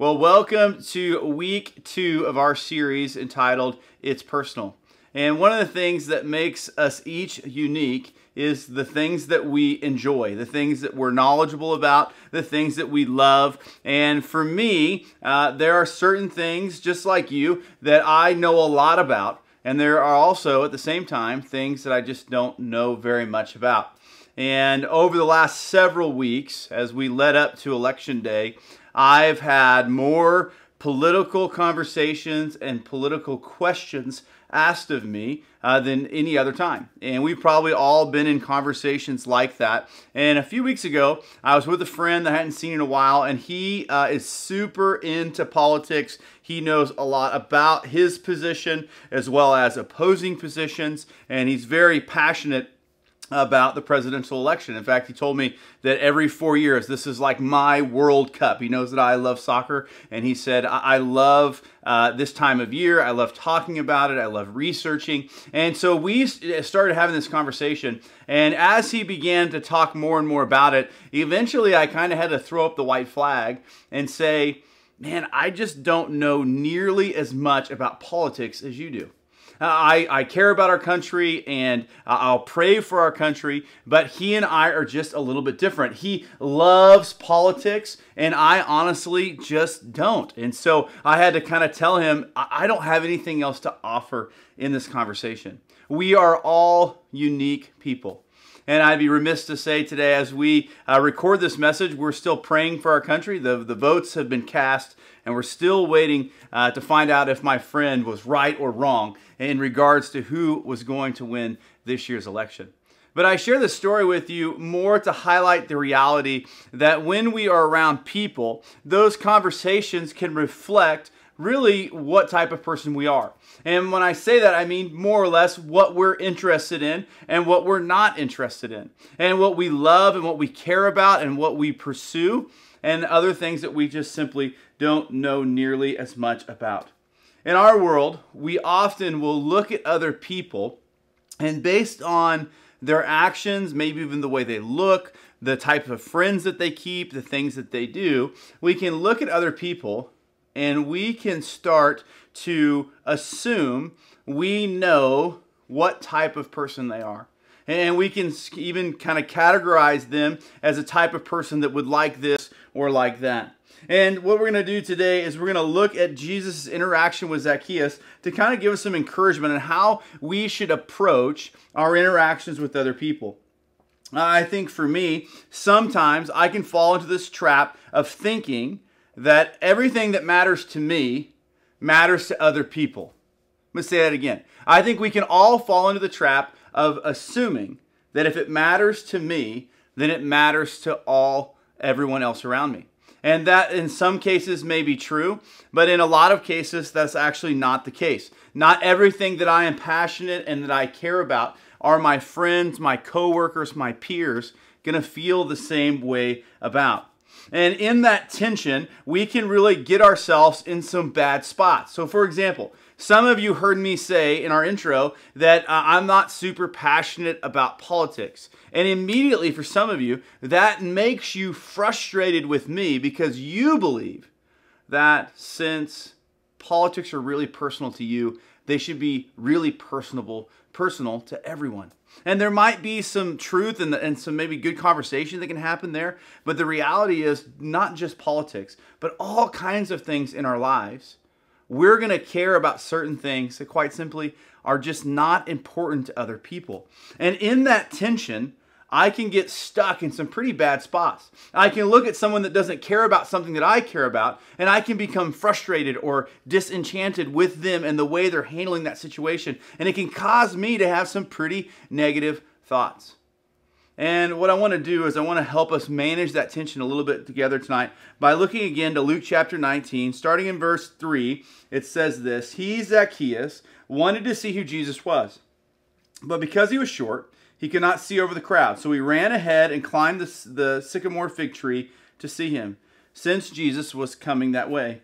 Well, welcome to week two of our series entitled It's Personal. And one of the things that makes us each unique is the things that we enjoy, the things that we're knowledgeable about, the things that we love. And for me, uh, there are certain things, just like you, that I know a lot about. And there are also, at the same time, things that I just don't know very much about. And over the last several weeks, as we led up to Election Day, I've had more political conversations and political questions asked of me uh, than any other time. And we've probably all been in conversations like that. And a few weeks ago, I was with a friend that I hadn't seen in a while, and he uh, is super into politics. He knows a lot about his position as well as opposing positions, and he's very passionate about the presidential election. In fact, he told me that every four years, this is like my World Cup. He knows that I love soccer, and he said, I, love uh, this time of year. I love talking about it. I love researching. And so we started having this conversation, and as he began to talk more and more about it, eventually I kind of had to throw up the white flag and say, man, I just don't know nearly as much about politics as you do. I, I care about our country and I'll pray for our country, but he and I are just a little bit different. He loves politics and I honestly just don't. And so I had to kind of tell him I don't have anything else to offer in this conversation. We are all unique people. And I'd be remiss to say today, as we uh, record this message, we're still praying for our country. The, the votes have been cast, and we're still waiting uh, to find out if my friend was right or wrong in regards to who was going to win this year's election. But I share this story with you more to highlight the reality that when we are around people, those conversations can reflect really what type of person we are. And when I say that, I mean more or less what we're interested in and what we're not interested in, and what we love and what we care about and what we pursue, and other things that we just simply don't know nearly as much about. In our world, we often will look at other people and based on their actions, maybe even the way they look, the type of friends that they keep, the things that they do, we can look at other people and we can start to assume we know what type of person they are. And we can even kind of categorize them as a type of person that would like this or like that. And what we're going to do today is we're going to look at Jesus' interaction with Zacchaeus to kind of give us some encouragement on how we should approach our interactions with other people. I think for me, sometimes I can fall into this trap of thinking that everything that matters to me matters to other people. Let me say that again. I think we can all fall into the trap of assuming that if it matters to me, then it matters to all everyone else around me. And that in some cases may be true, but in a lot of cases, that's actually not the case. Not everything that I am passionate and that I care about are my friends, my coworkers, my peers going to feel the same way about. And in that tension, we can really get ourselves in some bad spots. So, for example, some of you heard me say in our intro that uh, I'm not super passionate about politics. And immediately, for some of you, that makes you frustrated with me because you believe that since politics are really personal to you, they should be really personable, personal to everyone. And there might be some truth and, and some maybe good conversation that can happen there, but the reality is not just politics, but all kinds of things in our lives we're going to care about certain things that quite simply are just not important to other people. And in that tension, I can get stuck in some pretty bad spots. I can look at someone that doesn't care about something that I care about, and I can become frustrated or disenchanted with them and the way they're handling that situation. And it can cause me to have some pretty negative thoughts. And what I want to do is I want to help us manage that tension a little bit together tonight by looking again to Luke chapter 19, starting in verse 3. It says this He, Zacchaeus, wanted to see who Jesus was. But because he was short, he could not see over the crowd. So he ran ahead and climbed the, the sycamore fig tree to see him, since Jesus was coming that way.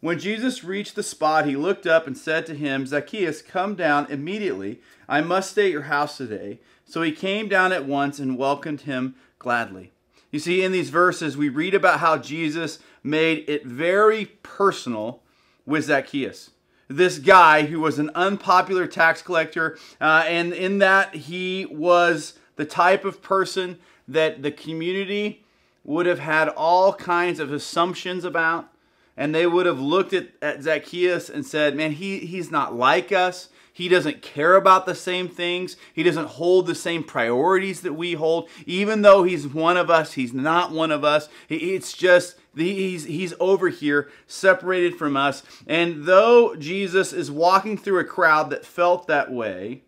When Jesus reached the spot, he looked up and said to him, Zacchaeus, come down immediately. I must stay at your house today. So he came down at once and welcomed him gladly. You see, in these verses, we read about how Jesus made it very personal with Zacchaeus. This guy who was an unpopular tax collector, uh, and in that he was the type of person that the community would have had all kinds of assumptions about. And they would have looked at, at Zacchaeus and said, Man, he, he's not like us. He doesn't care about the same things. He doesn't hold the same priorities that we hold. Even though he's one of us, he's not one of us. It's just he's he's over here separated from us. And though Jesus is walking through a crowd that felt that way,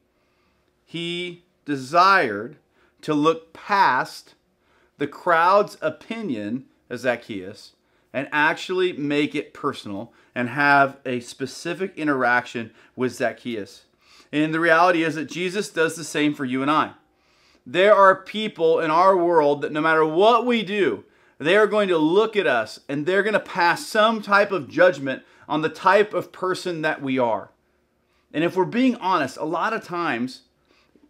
he desired to look past the crowd's opinion of Zacchaeus and actually make it personal and have a specific interaction with Zacchaeus. And the reality is that Jesus does the same for you and I. There are people in our world that no matter what we do, they are going to look at us and they're going to pass some type of judgment on the type of person that we are. And if we're being honest, a lot of times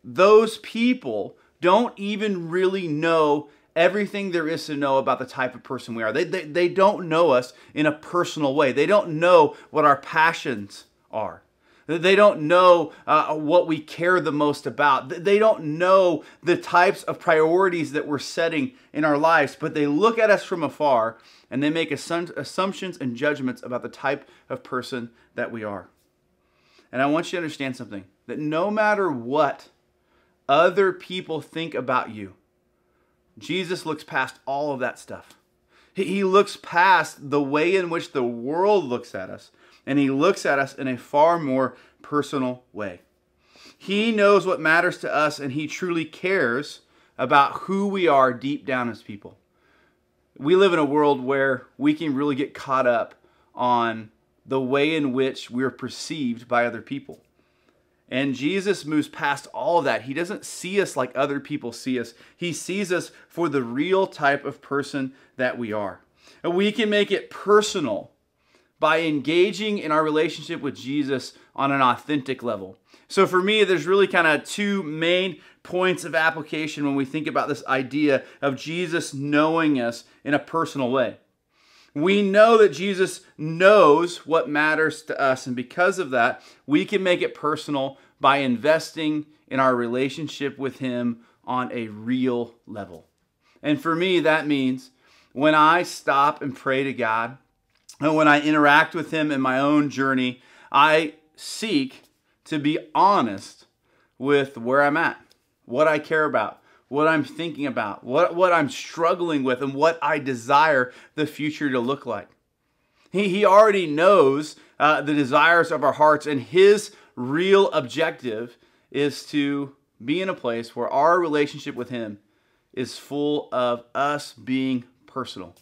those people don't even really know everything there is to know about the type of person we are. They, they, they don't know us in a personal way. They don't know what our passions are. They don't know uh, what we care the most about. They don't know the types of priorities that we're setting in our lives, but they look at us from afar and they make assumptions and judgments about the type of person that we are. And I want you to understand something that no matter what other people think about you, Jesus looks past all of that stuff. He looks past the way in which the world looks at us, and he looks at us in a far more personal way. He knows what matters to us, and he truly cares about who we are deep down as people. We live in a world where we can really get caught up on the way in which we're perceived by other people. And Jesus moves past all of that. He doesn't see us like other people see us. He sees us for the real type of person that we are. And we can make it personal by engaging in our relationship with Jesus on an authentic level. So for me, there's really kind of two main points of application when we think about this idea of Jesus knowing us in a personal way. We know that Jesus knows what matters to us, and because of that, we can make it personal by investing in our relationship with Him on a real level. And for me, that means when I stop and pray to God, and when I interact with Him in my own journey, I seek to be honest with where I'm at, what I care about, what I'm thinking about, what, what I'm struggling with, and what I desire the future to look like. He, he already knows uh, the desires of our hearts, and His real objective is to be in a place where our relationship with Him is full of us being personal.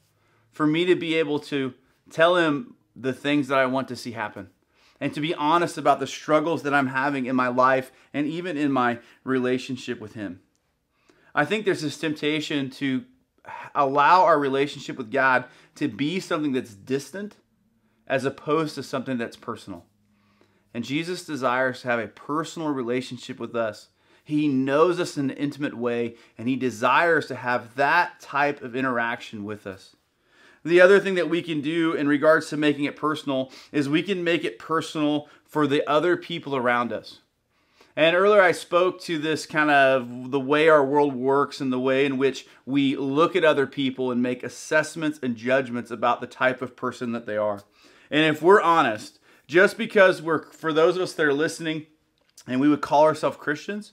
For me to be able to tell Him the things that I want to see happen and to be honest about the struggles that I'm having in my life and even in my relationship with Him. I think there's this temptation to allow our relationship with God to be something that's distant as opposed to something that's personal. And Jesus desires to have a personal relationship with us. He knows us in an intimate way, and He desires to have that type of interaction with us. The other thing that we can do in regards to making it personal is we can make it personal for the other people around us. And earlier I spoke to this kind of the way our world works and the way in which we look at other people and make assessments and judgments about the type of person that they are. And if we're honest, just because we're, for those of us that are listening and we would call ourselves Christians,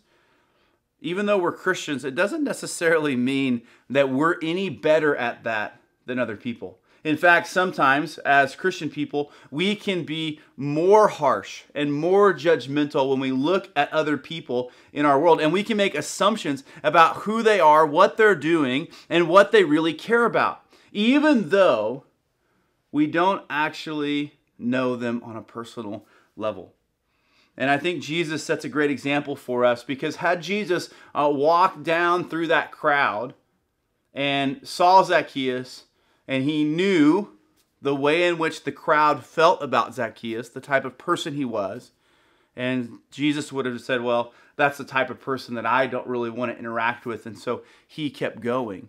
even though we're Christians, it doesn't necessarily mean that we're any better at that than other people. In fact, sometimes as Christian people, we can be more harsh and more judgmental when we look at other people in our world. And we can make assumptions about who they are, what they're doing, and what they really care about, even though we don't actually know them on a personal level. And I think Jesus sets a great example for us because had Jesus uh, walked down through that crowd and saw Zacchaeus, and he knew the way in which the crowd felt about Zacchaeus, the type of person he was. And Jesus would have said, Well, that's the type of person that I don't really want to interact with. And so he kept going.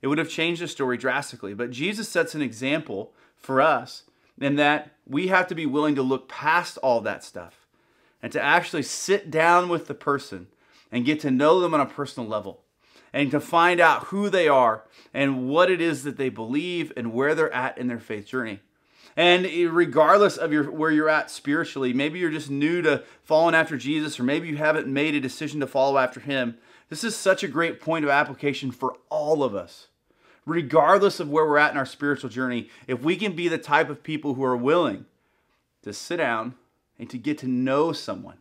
It would have changed the story drastically. But Jesus sets an example for us in that we have to be willing to look past all that stuff and to actually sit down with the person and get to know them on a personal level and to find out who they are and what it is that they believe and where they're at in their faith journey. And regardless of your where you're at spiritually, maybe you're just new to following after Jesus or maybe you haven't made a decision to follow after him. This is such a great point of application for all of us. Regardless of where we're at in our spiritual journey, if we can be the type of people who are willing to sit down and to get to know someone,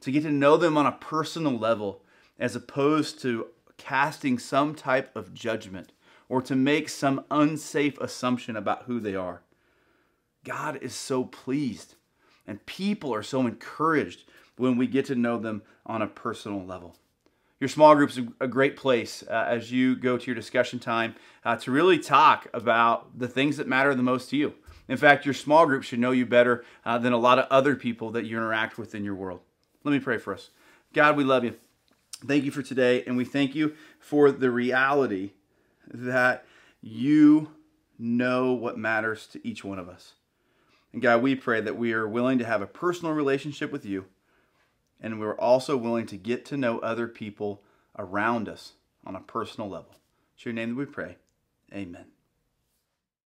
to get to know them on a personal level, as opposed to casting some type of judgment or to make some unsafe assumption about who they are. God is so pleased, and people are so encouraged when we get to know them on a personal level. Your small group is a great place uh, as you go to your discussion time uh, to really talk about the things that matter the most to you. In fact, your small group should know you better uh, than a lot of other people that you interact with in your world. Let me pray for us. God, we love you. Thank you for today, and we thank you for the reality that you know what matters to each one of us. And God, we pray that we are willing to have a personal relationship with you, and we're also willing to get to know other people around us on a personal level. It's your name that we pray. Amen.